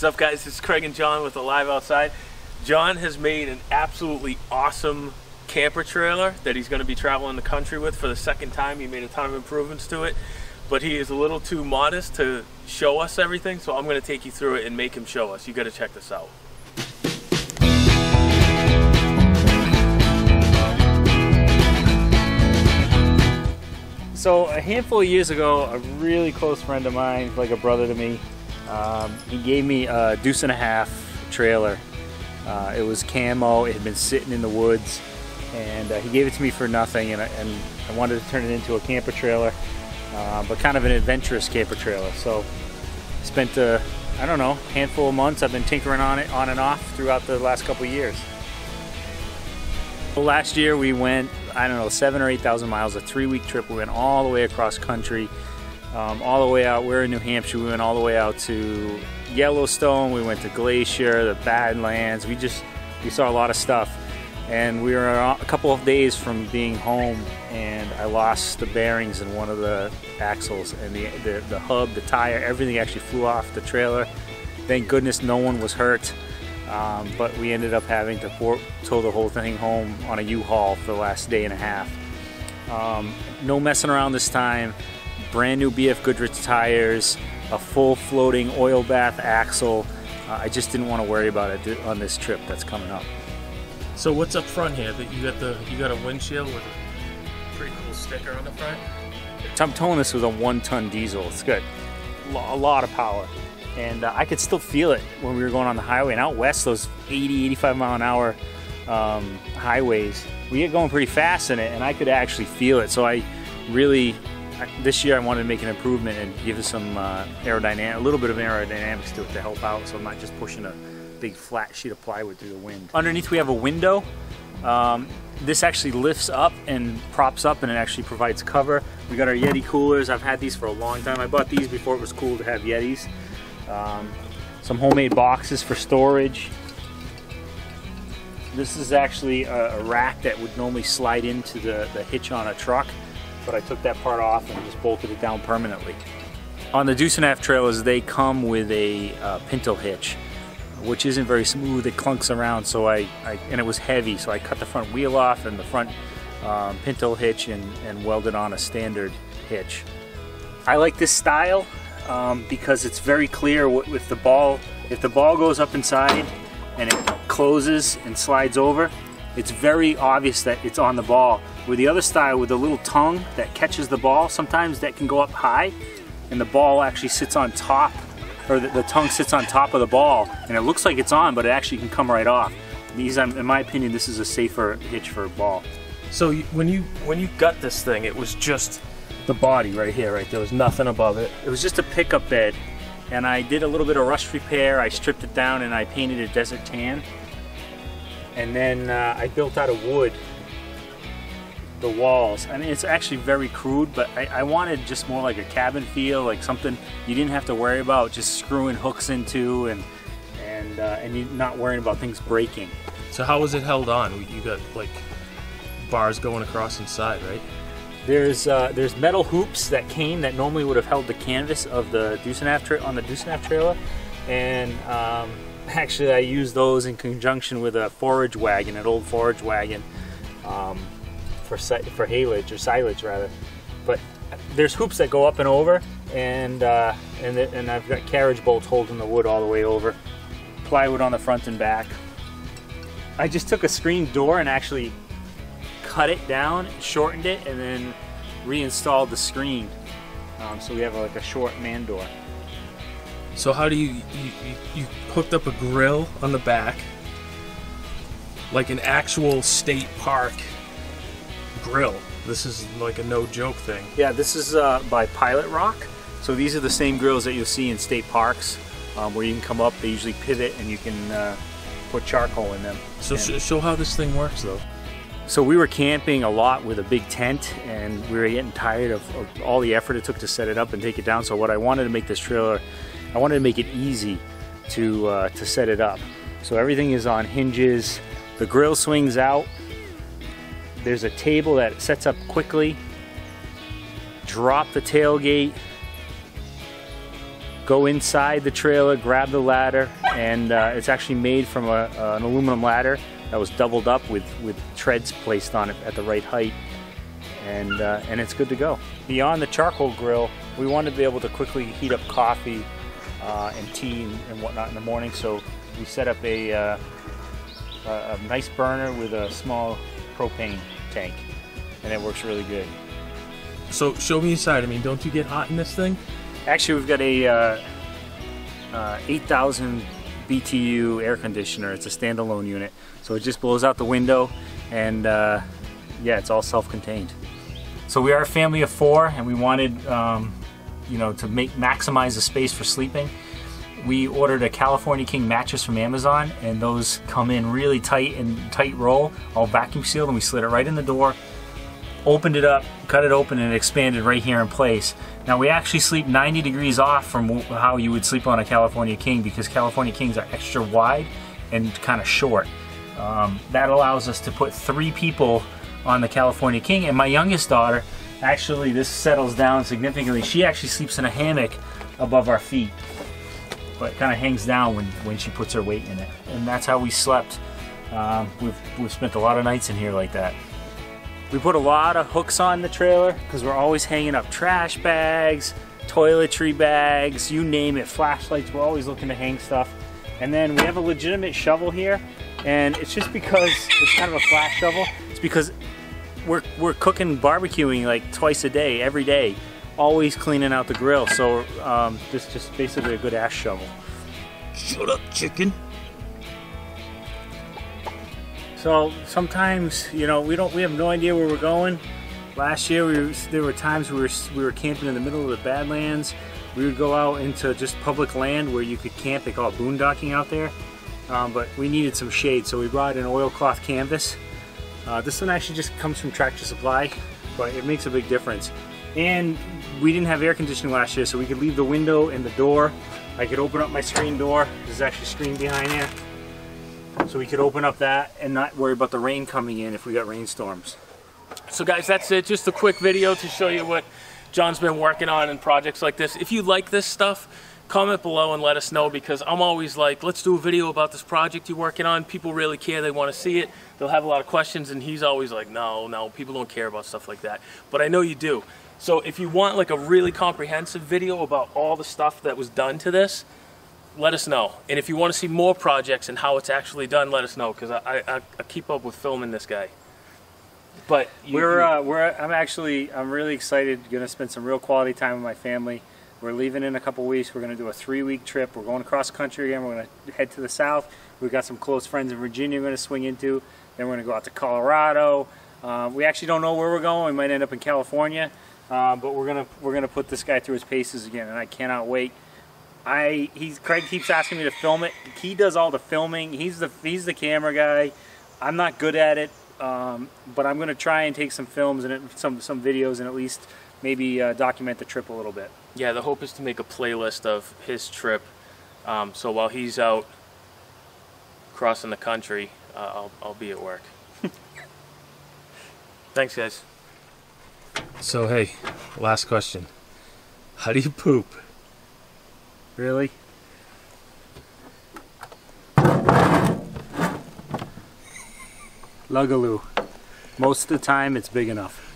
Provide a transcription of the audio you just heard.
What's up guys, it's Craig and Jon with Alive Outside. Jon has made an absolutely awesome camper trailer that he's going to be traveling the country with for the second time. He made a ton of improvements to it, but he is a little too modest to show us everything, so I'm going to take you through it and make him show us. You got to check this out. So a handful of years ago, a really close friend of mine, like a brother to me, um, he gave me a deuce and a half trailer. Uh, it was camo, it had been sitting in the woods, and uh, he gave it to me for nothing, and I, and I wanted to turn it into a camper trailer, uh, but kind of an adventurous camper trailer. So spent a, I don't know, handful of months, I've been tinkering on it on and off throughout the last couple years. Last year we went, I don't know, seven or 8,000 miles, a three week trip. We went all the way across country, um, all the way out. We're in New Hampshire. We went all the way out to Yellowstone. We went to Glacier, the Badlands. We just, we saw a lot of stuff. And we were a couple of days from being home and I lost the bearings in one of the axles and the, the, the hub, the tire, everything actually flew off the trailer. Thank goodness no one was hurt. Um, but we ended up having to port, tow the whole thing home on a U-Haul for the last day and a half. Um, no messing around this time. Brand new BF Goodrich tires, a full floating oil bath axle. Uh, I just didn't want to worry about it on this trip that's coming up. So what's up front here? That you got the you got a windshield with a pretty cool sticker on the front. I'm towing this with a one-ton diesel. It's good, a lot of power and uh, I could still feel it when we were going on the highway. And out west, those 80, 85 mile an hour um, highways, we get going pretty fast in it, and I could actually feel it. So I really, this year, I wanted to make an improvement and give it some uh, aerodynamic, a little bit of aerodynamics to it to help out. So I'm not just pushing a big flat sheet of plywood through the wind. Underneath, we have a window. Um, this actually lifts up and props up and it actually provides cover. We got our Yeti coolers. I've had these for a long time. I bought these before it was cool to have Yetis. Um, some homemade boxes for storage. This is actually a, a, rack that would normally slide into the, the hitch on a truck, but I took that part off and just bolted it down permanently. On the Deuce and Half trailers, they come with a uh, pintle hitch, which isn't very smooth. It clunks around, so I, I, and it was heavy, so I cut the front wheel off and the front um, pintle hitch and, and welded on a standard hitch. I like this style um, because it's very clear if the ball if the ball goes up inside and it closes and slides over it's very obvious that it's on the ball with the other style with the little tongue that catches the ball sometimes that can go up high and the ball actually sits on top or the, the tongue sits on top of the ball and it looks like it's on but it actually can come right off these in my opinion this is a safer hitch for a ball so when you when you got this thing it was just the body right here, right? There was nothing above it. It was just a pickup bed. And I did a little bit of rust repair. I stripped it down and I painted a desert tan. And then uh, I built out of wood the walls. I mean, it's actually very crude, but I, I, wanted just more like a cabin feel, like something you didn't have to worry about just screwing hooks into and and uh, and you not worrying about things breaking. So how was it held on? You got like bars going across inside, right? There's uh, there's metal hoops that came that normally would have held the canvas of the and on the and trailer, and um, actually I use those in conjunction with a forage wagon, an old forage wagon, um, for for haylage or silage rather. But there's hoops that go up and over, and uh, and the, and I've got carriage bolts holding the wood all the way over, plywood on the front and back. I just took a screen door and actually cut it down, shortened it, and then reinstalled the screen. Um, so we have like a short man door. So how do you, you, you hooked up a grill on the back, like an actual state park grill. This is like a no joke thing. Yeah, this is uh, by Pilot Rock. So these are the same grills that you'll see in state parks, um, where you can come up. They usually pivot, and you can uh, put charcoal in them. So show how this thing works, though. So we were camping a lot with a big tent and we were getting tired of, of, all the effort it took to set it up and take it down. So what I wanted to make this trailer, I wanted to make it easy to, uh, to set it up. So everything is on hinges. The grill swings out. There's a table that sets up quickly. Drop the tailgate. go inside the trailer, grab the ladder, and uh, it's actually made from a, an aluminum ladder that was doubled up with, with treads placed on it at the right height. And, uh, and it's good to go. Beyond the charcoal grill, we wanted to be able to quickly heat up coffee uh, and tea and, and, whatnot in the morning. So we set up a, uh, a, nice burner with a small propane tank, and it works really good. So show me inside. I mean, don't you get hot in this thing? Actually, we've got a uh, uh, 8,000 BTU air conditioner. It's a standalone unit, so it just blows out the window, and uh, yeah, it's all self-contained. So we are a family of four, and we wanted, um, you know, to make maximize the space for sleeping. We ordered a California King mattress from Amazon, and those come in really tight and tight roll, all vacuum sealed, and we slid it right in the door opened it up, cut it open, and it expanded right here in place. Now we actually sleep 90 degrees off from how you would sleep on a California King because California Kings are extra wide and kind of short. Um, that allows us to put three people on the California King, and my youngest daughter, actually this settles down significantly. She actually sleeps in a hammock above our feet, but kind of hangs down when, when she puts her weight in it. And that's how we slept. Um, we've, we've spent a lot of nights in here like that. We put a lot of hooks on the trailer because we're always hanging up trash bags, toiletry bags, you name it, flashlights, we're always looking to hang stuff. And then we have a legitimate shovel here and it's just because it's kind of a flat shovel. It's because we're, we're cooking barbecuing like twice a day, every day, always cleaning out the grill. So um, this is just basically a good ash shovel. Shut up, chicken. So sometimes, you know, we don't, we have no idea where we're going. Last year, we were, there were times we were we were camping in the middle of the Badlands. We would go out into just public land where you could camp. They call it boondocking out there. Um, but we needed some shade, so we brought an oilcloth canvas. Uh, this one actually just comes from Tractor Supply, but it makes a big difference. And we didn't have air conditioning last year, so we could leave the window and the door. I could open up my screen door. There's actually a screen behind here so we could open up that and not worry about the rain coming in if we got rainstorms. So guys, that's it. Just a quick video to show you what Jon's been working on in projects like this. If you like this stuff, comment below and let us know because I'm always like, let's do a video about this project you're working on. People really care. They want to see it. They'll have a lot of questions and he's always like, no, no, people don't care about stuff like that. But I know you do. So if you want like a really comprehensive video about all the stuff that was done to this, let us know. And if you want to see more projects and how it's actually done, let us know because I, I, I, keep up with filming this guy. But you, we're uh, we're I'm actually I'm really excited. Going to spend some real quality time with my family. We're leaving in a couple weeks. We're going to do a three-week trip. We're going across country again. We're going to head to the south. We've got some close friends in Virginia we're going to swing into. Then we're going to go out to Colorado. Uh, we actually don't know where we're going. We might end up in California, uh, but we're gonna we're gonna put this guy through his paces again, and I cannot wait. I he's Craig keeps asking me to film it. He does all the filming. He's the he's the camera guy. I'm not good at it, um, but I'm going to try and take some films and some some videos and at least maybe uh, document the trip a little bit. Yeah, the hope is to make a playlist of his trip. Um, so while he's out crossing the country, uh, I'll I'll be at work. Thanks, guys. So hey, last question. How do you poop? Really? Luggable Loo. Most of the time it's big enough.